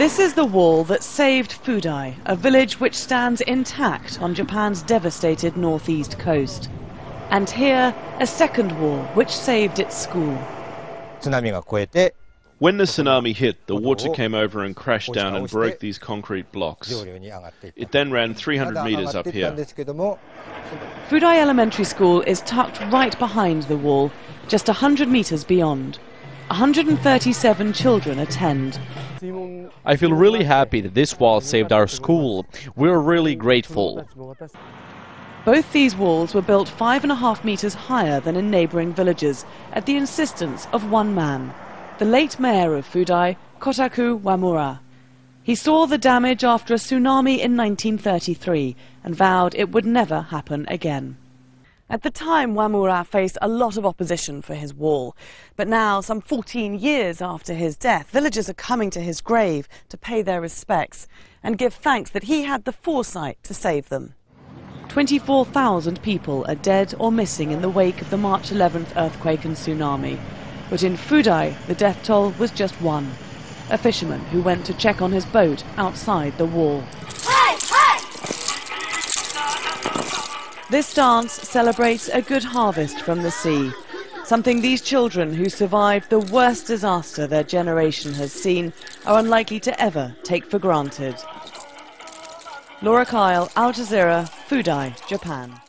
This is the wall that saved Fudai, a village which stands intact on Japan's devastated northeast coast. And here, a second wall which saved its school. When the tsunami hit, the water came over and crashed down and broke these concrete blocks. It then ran 300 meters up here. Fudai Elementary School is tucked right behind the wall, just 100 meters beyond. 137 children attend. I feel really happy that this wall saved our school. We're really grateful. Both these walls were built five and a half metres higher than in neighbouring villages at the insistence of one man, the late mayor of Fudai, Kotoku Wamura. He saw the damage after a tsunami in 1933 and vowed it would never happen again. At the time, Wamura faced a lot of opposition for his wall. But now, some 14 years after his death, villagers are coming to his grave to pay their respects and give thanks that he had the foresight to save them. 24,000 people are dead or missing in the wake of the March 11th earthquake and tsunami. But in Fudai, the death toll was just one a fisherman who went to check on his boat outside the wall. This dance celebrates a good harvest from the sea, something these children who survived the worst disaster their generation has seen are unlikely to ever take for granted. Laura Kyle, Al Jazeera, Fudai, Japan.